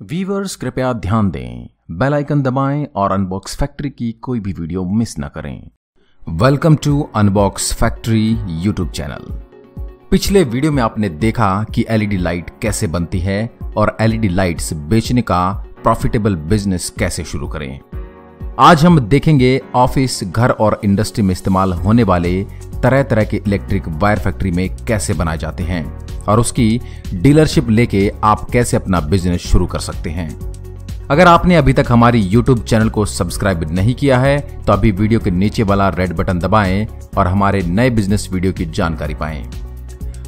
Viewers कृपया ध्यान दें। बेल आइकन दबाएँ और अनबॉक्स फैक्ट्री की कोई भी वीडियो मिस न करें। Welcome to Unbox Factory YouTube channel पिछले वीडियो में आपने देखा कि एलईडी लाइट कैसे बनती है और एलईडी लाइट्स बेचने का प्रॉफिटेबल बिज़नेस कैसे शुरू करें। आज हम देखेंगे ऑफ़िस घर और इंडस्ट्री में इस्तेमाल होने वाले तरह तरह के इलेक्ट्रिक वायर फैक्ट्री में कैसे बनाए जाते हैं। और उसकी डीलरशिप लेके आप कैसे अपना बिज़नेस शुरू कर सकते हैं। अगर आपने अभी तक हमारी YouTube चैनल को सब्सक्राइब नहीं किया है तो अभी वीडियो के नीचे वाला रेड बटन दबाएँ और हमारे नए बिज़नेस वीडियो की जानकारी पाएँ।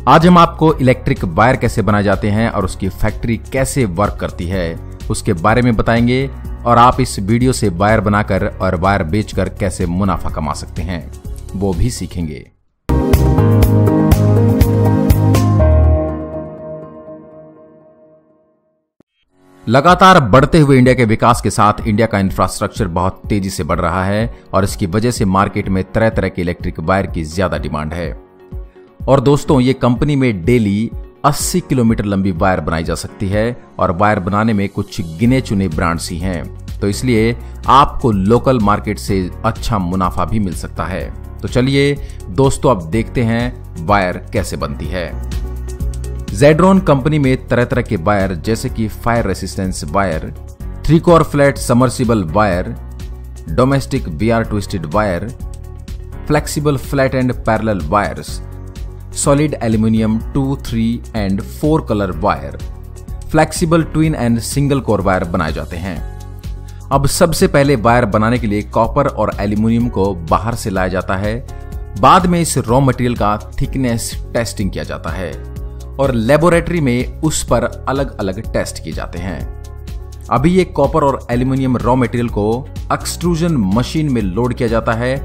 आज हम आपको इलेक्ट्रिक वायर कैसे बनाए जाते हैं और उसकी फैक्ट्री कैसे वर्क करती है, उसके बारे में बताएँगे और आप इस वीडियो से वायर बनाकर और वायर बेचकर कैसे मुनाफा कमा सकते हैं, वो भी सीखेंगे। लगातार बढ़ते हुए इंडिया के विकास के साथ इंडिया का इंफ्रास्ट्रक्चर बहुत तेज़ी से बढ़ रहा है और इसकी वजह से मार्केट में तरह तरह के इलेक्ट्रिक वायर की ज़्यादा डिमांड है। और दोस्तों, ये कंपनी में डेली 80 किलोमीटर लंबी वायर बनाई जा सकती है और वायर बनाने में कुछ गिने चुने ब्रांड्स ही हैं। तो इसलिए आपको लोकल मार्केट से अच्छा मुनाफा भी मिल सकता है। तो चलिए, दोस्तों, अब देखते हैं वायर कैसे बनती है। जेड्रोन कंपनी में तरह तरह के वायर जैसे कि fire resistance wire three core flat submersible wire domestic BR twisted wire flexible flat and parallel wires solid aluminium two three and four colour wire flexible twin and single core wire बनाए जाते हैं। अब सबसे पहले wire बनाने के लिए copper और एल्यूमिनियम को बाहर से लाया जाता है। बाद में इस रॉ मटेरियल का थिकनेस टेस्टिंग किया जाता है। और लेबोरेटरी में उस पर अलग अलग टेस्ट किए जाते हैं। अभी ये कॉपर और एल्यूमिनियम रॉ मटेरियल को एक्सट्रूजन मशीन में लोड किया जाता है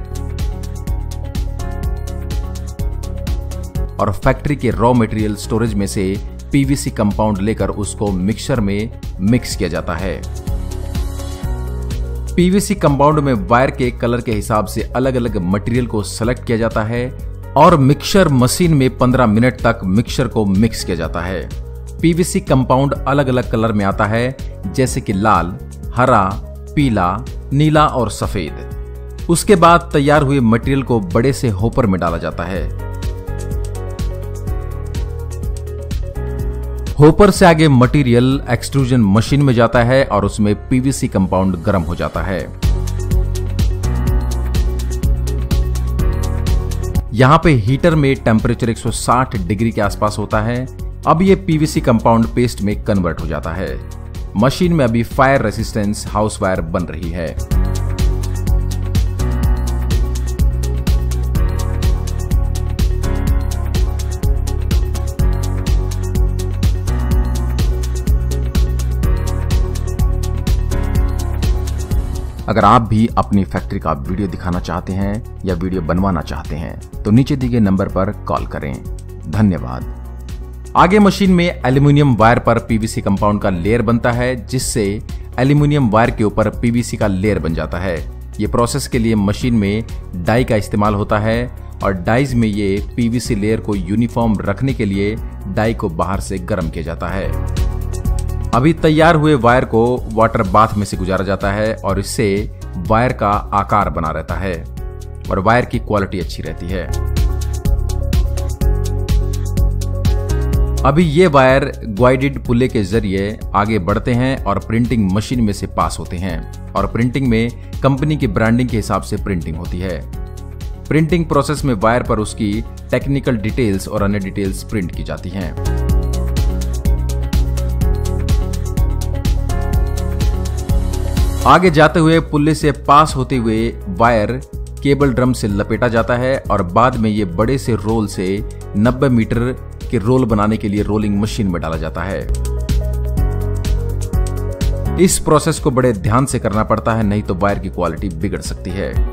और फैक्ट्री के रॉ मटेरियल स्टोरेज में से पीवीसी कंपाउंड लेकर उसको मिक्सर में मिक्स किया जाता है। पीवीसी कंपाउंड में वायर के कलर के हिसाब से अलग अलग मटेरियल को सेलेक्ट किया जाता है और मिक्सर मशीन में 15 मिनट तक मिक्सर को मिक्स किया जाता है। पीवीसी कंपाउंड अलग अलग कलर में आता है, जैसे कि लाल, हरा, पीला, नीला और सफ़ेद। उसके बाद तैयार हुए मटेरियल को बड़े से होपर में डाला जाता है। होपर से आगे मटेरियल एक्सट्रूजन मशीन में जाता है और उसमें पीवीसी कंपाउंड गर्म हो जाता है। यहाँ पे हीटर में टेम्परेचर 160 डिग्री के आसपास होता है। अब ये पीवीसी कंपाउंड पेस्ट में कन्वर्ट हो जाता है। मशीन में अभी फायर रेसिस्टेंस हाउस वायर बन रही है। अगर आप भी अपनी फैक्ट्री का वीडियो दिखाना चाहते हैं या वीडियो बनवाना चाहते हैं तो नीचे दिए गए नंबर पर कॉल करें। धन्यवाद। आगे मशीन में एल्यूमिनियम वायर पर पीवीसी कंपाउंड का लेयर बनता है, जिससे एल्यूमिनियम वायर के ऊपर पीवीसी का लेयर बन जाता है। ये प्रोसेस के लिए मशीन में डाई का इस्तेमाल होता है और डाइज में ये पीवीसी लेयर को यूनिफॉर्म रखने के लिए डाई को बाहर से गर्म किया जाता है। अभी तैयार हुए वायर को वाटर बाथ में से गुजारा जाता है और इससे वायर का आकार बना रहता है और वायर की क्वालिटी अच्छी रहती है। अभी ये वायर ग्वाइडेड पुल्ले के ज़रिए आगे बढ़ते हैं और प्रिंटिंग मशीन में से पास होते हैं और प्रिंटिंग में कंपनी की ब्रांडिंग के हिसाब से प्रिंटिंग होती है। प्रिंटिंग प्रोसेस में वायर पर उसकी टेक्निकल डिटेल्स और अन्य डिटेल्स प्रिंट की जाती हैं। आगे जाते हुए पुल्ले से पास होते हुए वायर केबल ड्रम से लपेटा जाता है और बाद में ये बड़े से रोल से 90 मीटर के रोल बनाने के लिए रोलिंग मशीन में डाला जाता है। इस प्रोसेस को बड़े ध्यान से करना पड़ता है, नहीं तो वायर की क्वालिटी बिगड़ सकती है।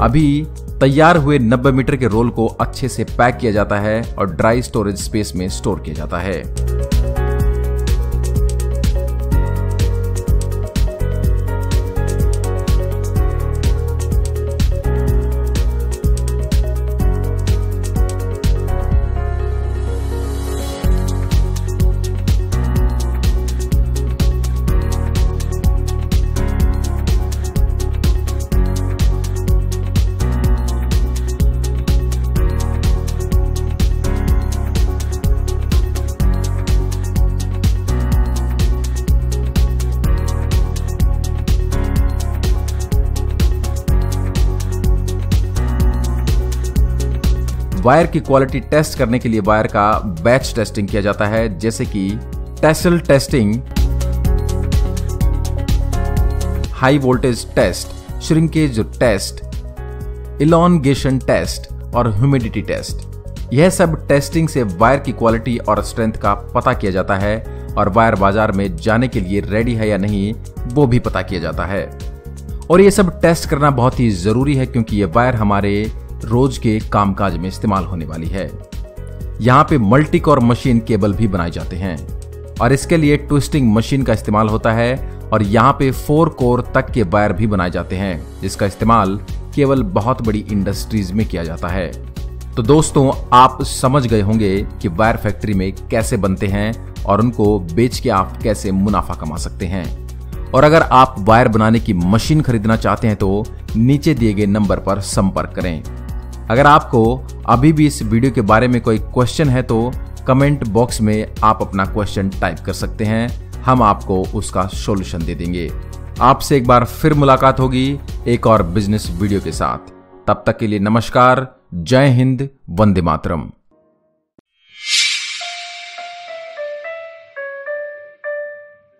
अभी तैयार हुए 90 मीटर के रोल को अच्छे से पैक किया जाता है और ड्राई स्टोरेज स्पेस में स्टोर किया जाता है। वायर की क्वालिटी टेस्ट करने के लिए वायर का बैच टेस्टिंग किया जाता है, जैसे कि tensile testing high voltage test shrinkage test elongation test और ह्यूमिडिटी टेस्ट यह सब टेस्टिंग से वायर की क्वालिटी और स्ट्रेंथ का पता किया जाता है और वायर बाज़ार में जाने के लिए रेडी है या नहीं, वो भी पता किया जाता है। और ये सब टेस्ट करना बहुत ही ज़रूरी है, क्योंकि ये वायर हमारे रोज के कामकाज में इस्तेमाल होने वाली है। यहाँ पे मल्टी कोर मशीन केबल भी बनाए जाते हैं। और इसके लिए ट्विस्टिंग मशीन का इस्तेमाल होता है और यहाँ पे फोर कोर तक के वायर भी बनाए जाते हैं, जिसका इस्तेमाल केवल बहुत बड़ी इंडस्ट्रीज़ में किया जाता है। तो दोस्तों, आप समझ गए होंगे कि वायर फैक्ट्री में कैसे बनते हैं और उनको बेच के आप कैसे मुनाफा कमा सकते हैं। और अगर आप वायर बनाने की मशीन खरीदना चाहते हैं तो नीचे दिए गए नंबर पर संपर्क करें। अगर आपको अभी भी इस वीडियो के बारे में कोई क्वेश्चन है तो कमेंट बॉक्स में आप अपना क्वेश्चन टाइप कर सकते हैं। हम आपको उसका सॉल्यूशन दे देंगे। आपसे एक बार फिर मुलाकात होगी एक और बिज़नेस वीडियो के साथ। तब तक के लिए नमस्कार। जय हिंद, वंदे मातरम।